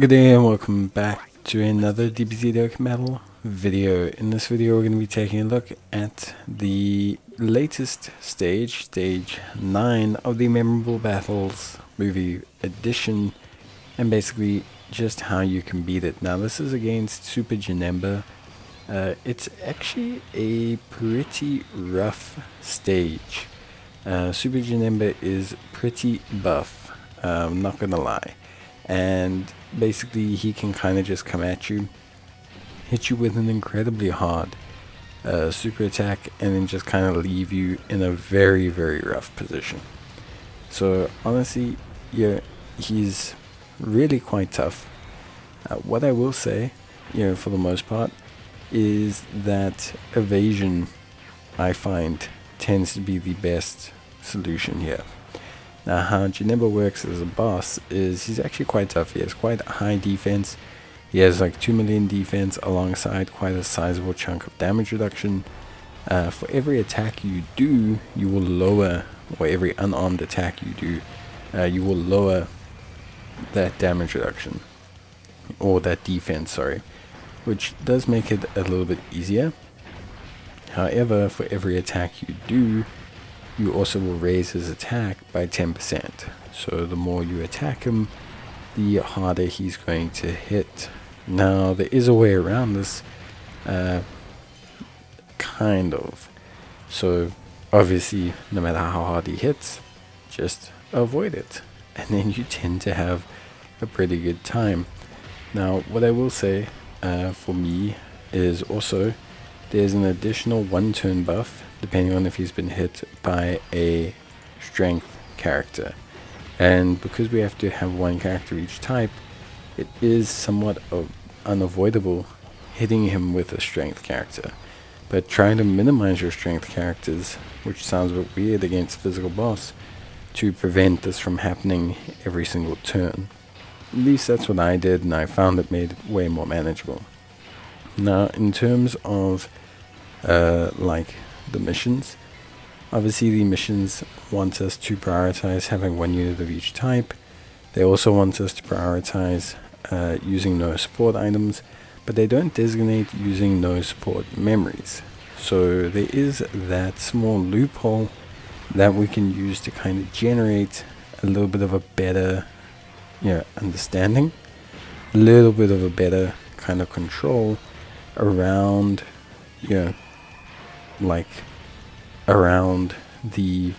Good day and welcome back to another DBZ Dokkan Battle video. In this video we're going to be taking a look at the latest stage, stage 9 of the Memorable Battles movie edition and basically just how you can beat it. Now this is against Super Janemba. Uh, it's actually a pretty rough stage. Uh, Super Janemba is pretty buff, uh, I'm not gonna lie. And basically he can kind of just come at you, hit you with an incredibly hard uh, super attack, and then just kind of leave you in a very, very rough position. So honestly, yeah, he's really quite tough. Uh, what I will say, you know, for the most part, is that evasion, I find, tends to be the best solution here. Now, how Janemba works as a boss is he's actually quite tough. He has quite high defense. He has like 2 million defense alongside quite a sizable chunk of damage reduction. Uh, for every attack you do, you will lower, or every unarmed attack you do, uh, you will lower that damage reduction or that defense sorry which does make it a little bit easier however for every attack you do you also will raise his attack by 10% so the more you attack him the harder he's going to hit. Now there is a way around this uh, kind of. So obviously no matter how hard he hits just avoid it. And then you tend to have a pretty good time. Now, what I will say uh, for me is also there's an additional one turn buff depending on if he's been hit by a strength character. And because we have to have one character each type, it is somewhat unavoidable hitting him with a strength character. But trying to minimize your strength characters, which sounds a bit weird against physical boss, to prevent this from happening every single turn. At least that's what I did, and I found it made it way more manageable. Now, in terms of uh, like the missions, obviously the missions want us to prioritize having one unit of each type. They also want us to prioritize uh, using no support items, but they don't designate using no support memories. So there is that small loophole that we can use to kind of generate a little bit of a better you know, understanding, a little bit of a better kind of control around, you know, like around the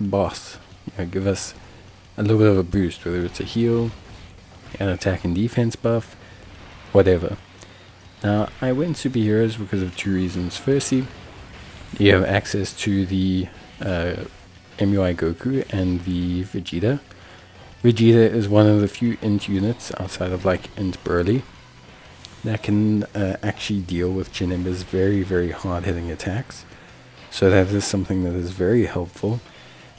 boss. You know, give us a little bit of a boost, whether it's a heal, an attack and defense buff, whatever. Now, I went superheroes because of two reasons. Firstly, you have access to the uh, MUI Goku and the Vegeta. Vegeta is one of the few int units outside of like int Broly that can uh, actually deal with Janemba's very, very hard hitting attacks. So that is something that is very helpful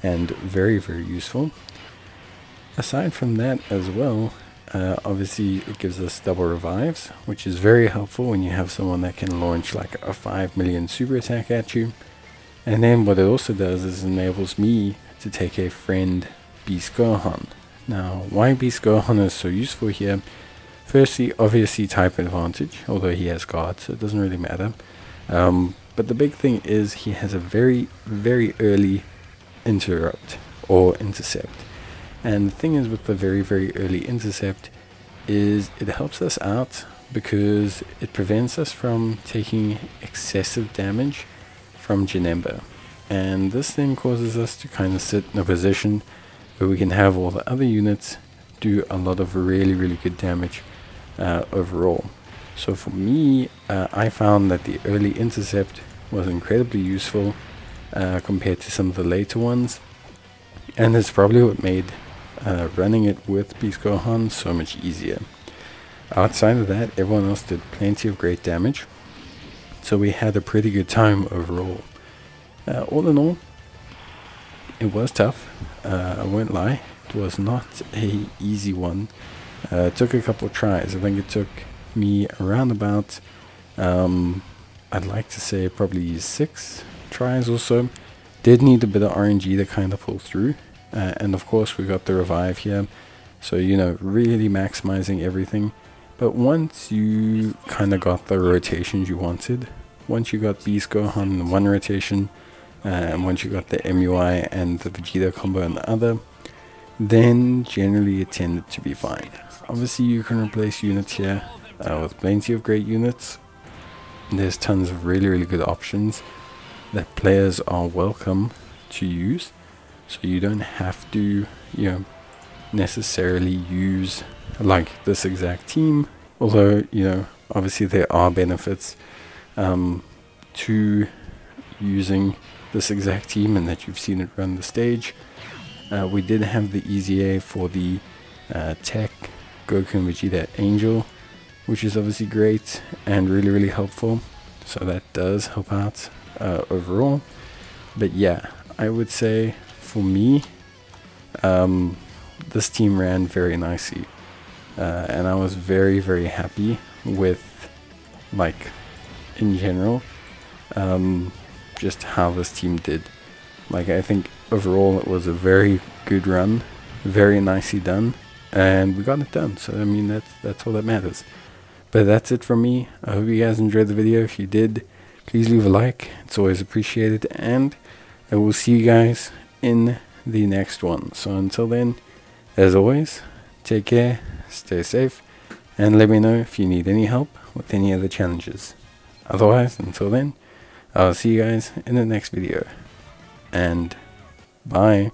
and very, very useful. Aside from that as well, uh, obviously it gives us double revives, which is very helpful when you have someone that can launch like a 5 million super attack at you. And then what it also does is enables me to take a friend Beast Gohan. Now, why Beast Gohan is so useful here, firstly, obviously type advantage, although he has guard, so it doesn't really matter. Um, but the big thing is he has a very, very early interrupt or intercept. And the thing is with the very, very early intercept is it helps us out because it prevents us from taking excessive damage from Janemba. And this then causes us to kind of sit in a position where we can have all the other units do a lot of really, really good damage uh, overall. So for me, uh, I found that the early intercept was incredibly useful uh, compared to some of the later ones. And it's probably what made uh, running it with Beast Gohan so much easier. Outside of that, everyone else did plenty of great damage. So we had a pretty good time overall. Uh, all in all, it was tough. Uh, I won't lie. It was not a easy one. Uh, took a couple of tries. I think it took me around about, um, I'd like to say probably six tries or so. Did need a bit of RNG to kind of pull through. Uh, and of course we got the revive here. So, you know, really maximizing everything. But once you kind of got the rotations you wanted, once you got Beast Gohan in one rotation, uh, and once you got the MUI and the Vegeta combo in the other, then generally it tended to be fine. Obviously you can replace units here uh, with plenty of great units. There's tons of really really good options that players are welcome to use. So you don't have to, you know, necessarily use like this exact team. Although, you know, obviously there are benefits um, to using this exact team and that you've seen it run the stage. Uh, we did have the EZA for the uh, Tech Goku and Vegeta Angel, which is obviously great and really, really helpful. So that does help out uh, overall. But yeah, I would say for me, um, this team ran very nicely. Uh, and I was very, very happy with, like, in general, um, just how this team did. Like, I think overall it was a very good run, very nicely done, and we got it done. So, I mean, that's, that's all that matters. But that's it from me. I hope you guys enjoyed the video. If you did, please leave a like. It's always appreciated. And I will see you guys in the next one. So until then, as always, take care, stay safe, and let me know if you need any help with any other challenges. Otherwise, until then, I'll see you guys in the next video. And bye.